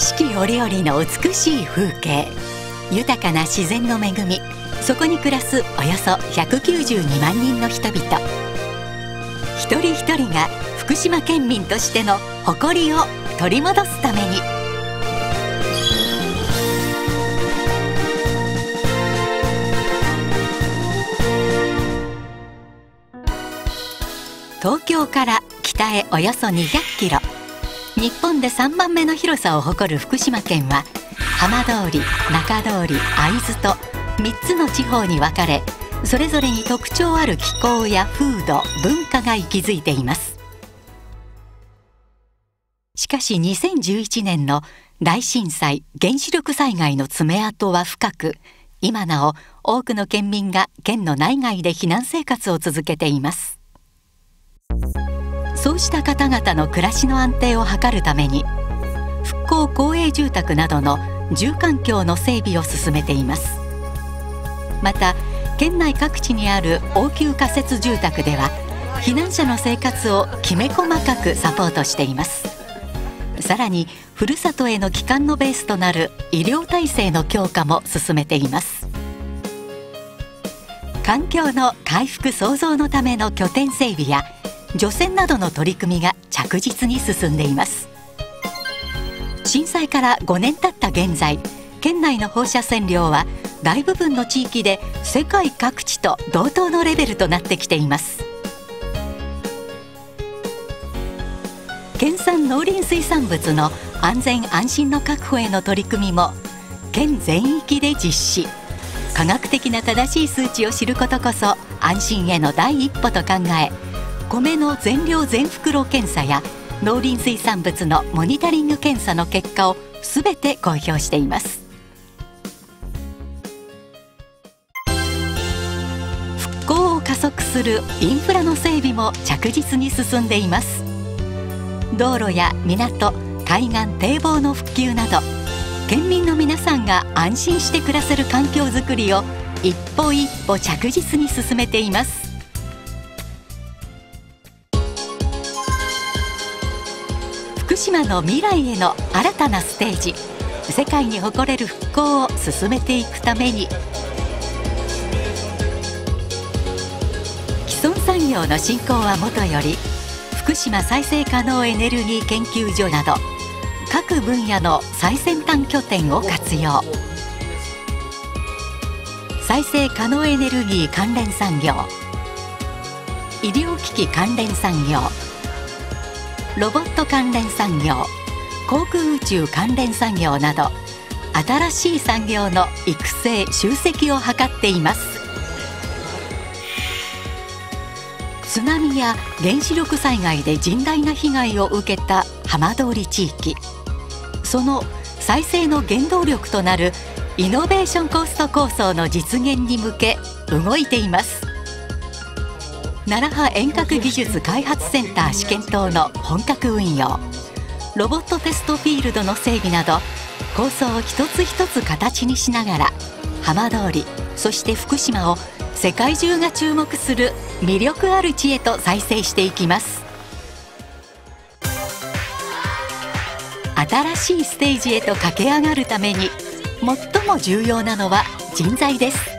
四季折々の美しい風景。豊かな自然の恵み。そこに暮らすおよそ192万人の人々。一人一人が福島県民としての誇りを取り戻すために。東京から北へおよそ200キロ。日本で3番目の広さを誇る福島県は浜通り中通り会津と3つの地方に分かれそれぞれに特徴ある気候や風土文化が息づいています。しかし2011年の大震災原子力災害の爪痕は深く今なお多くの県民が県の内外で避難生活を続けています。そうした方々の暮らしの安定を図るために復興公営住宅などの住環境の整備を進めています。また県内各地にある応急仮設住宅では避難者の生活をきめ細かくサポートしています。さらにふるさとへの帰還のベースとなる医療体制の強化も進めています。環境の回復創造のための拠点整備や除染などの取り組みが着実に進んでいます。震災から5年経った現在県内の放射線量は大部分の地域で世界各地と同等のレベルとなってきています。県産農林水産物の安全安心の確保への取り組みも県全域で実施。科学的な正しい数値を知ることこそ安心への第一歩と考え米の全量全袋検査や農林水産物のモニタリング検査の結果をすべて公表しています。復興を加速するインフラの整備も着実に進んでいます。道路や港海岸堤防の復旧など県民の皆さんが安心して暮らせる環境づくりを一歩一歩着実に進めています。島の未来への新たなステージ。世界に誇れる復興を進めていくために。既存産業の振興はもとより福島再生可能エネルギー研究所など各分野の最先端拠点を活用。再生可能エネルギー関連産業医療機器関連産業ロボット関連産業航空宇宙関連産業など新しい産業の育成集積を図っています。津波や原子力災害で甚大な被害を受けた浜通り地域。その再生の原動力となるイノベーションコースト構想の実現に向け動いています。奈良波遠隔技術開発センター試験棟の本格運用。ロボットテストフィールドの整備など構想を一つ一つ形にしながら浜通りそして福島を世界中が注目する魅力ある地へと再生していきます。新しいステージへと駆け上がるために最も重要なのは人材です。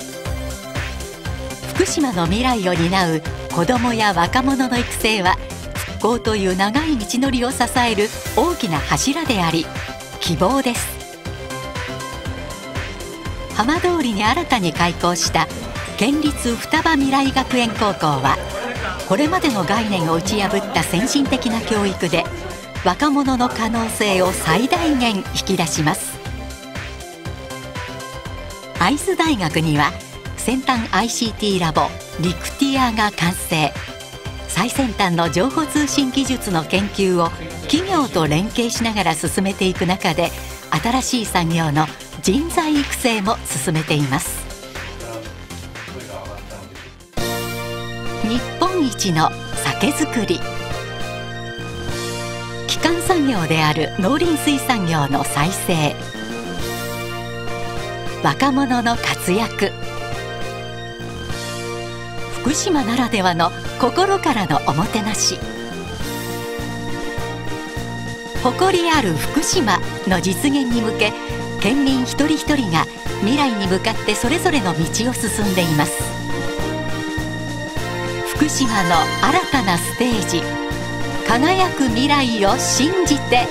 福島の未来を担う子どもや若者の育成は復興という長い道のりを支える大きな柱であり希望です。浜通りに新たに開校した県立双葉未来学園高校はこれまでの概念を打ち破った先進的な教育で若者の可能性を最大限引き出します。会津大学には先端 ICT ラボリクティアが完成。最先端の情報通信技術の研究を企業と連携しながら進めていく中で新しい産業の人材育成も進めています。日本一の酒造り。基幹産業である農林水産業の再生。若者の活躍。福島ならではの心からのおもてなし。誇りある福島の実現に向け県民一人一人が未来に向かってそれぞれの道を進んでいます。福島の新たなステージ輝く未来を信じて